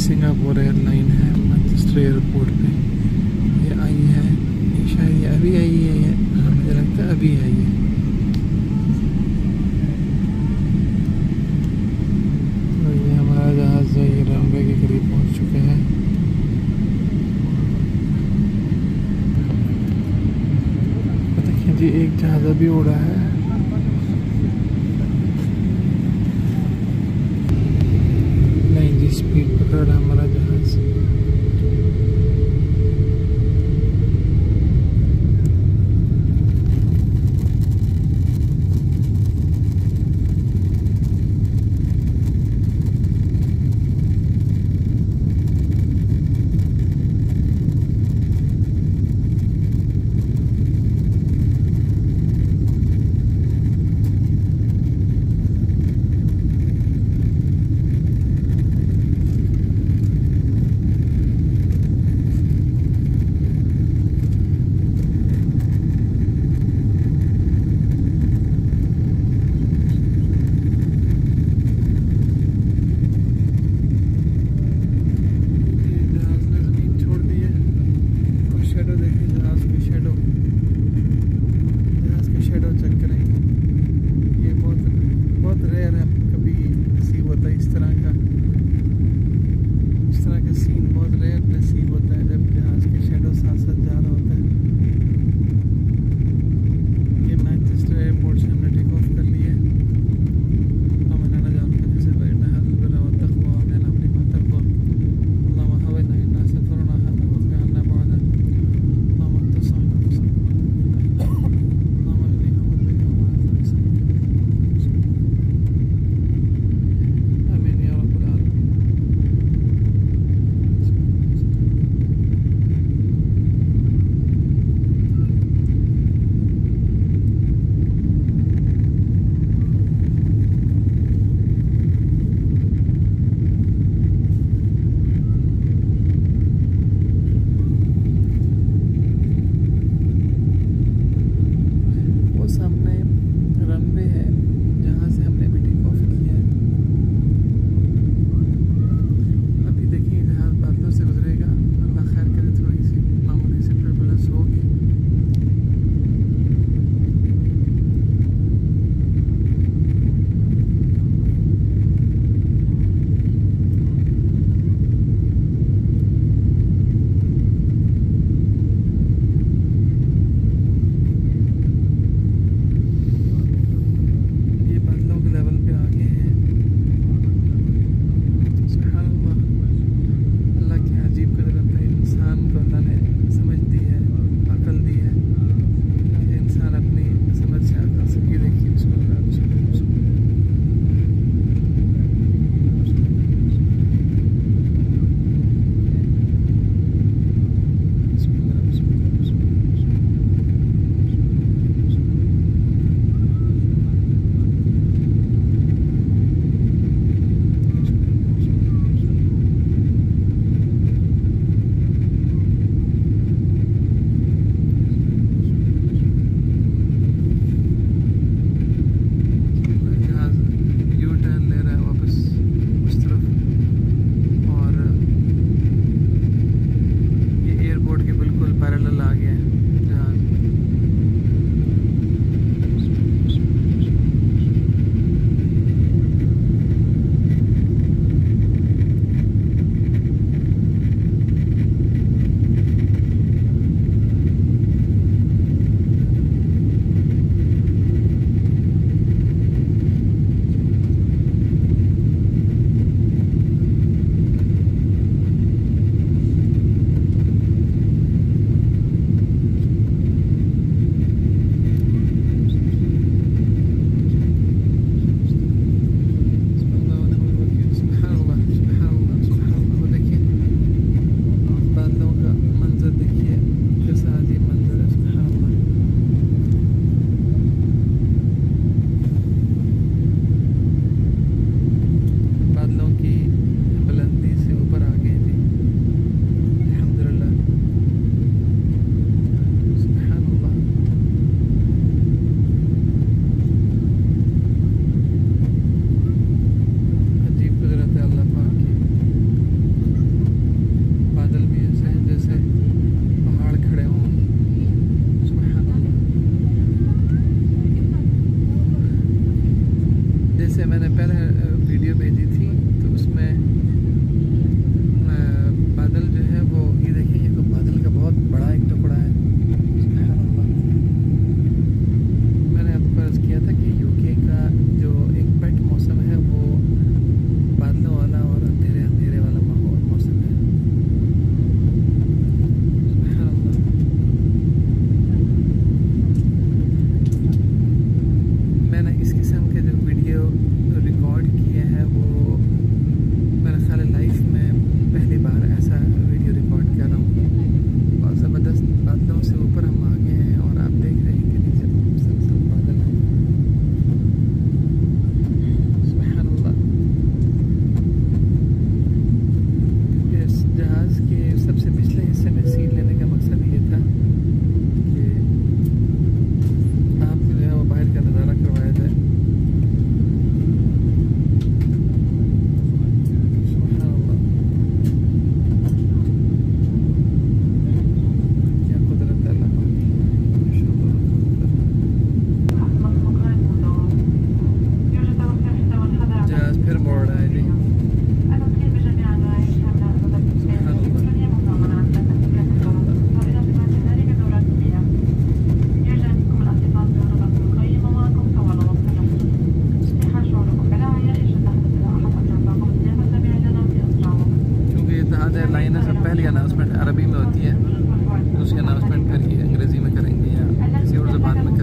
Singapore airline है Manchester airport पे। ये आई है, ये शायद ये अभी आई है हाँ मुझे लगता है अभी आई है। और ये हमारा जहाज़ जो ये रनवे के करीब पहुँच चुके हैं। देखिए जी, एक जहाज़ अभी उड़ा है। बाद लाइन सब पहली अनाउंसमेंट अरबी में होती है तो उसकी अनाउंसमेंट फिर अंग्रेज़ी में करेंगे या किसी और ज़बान में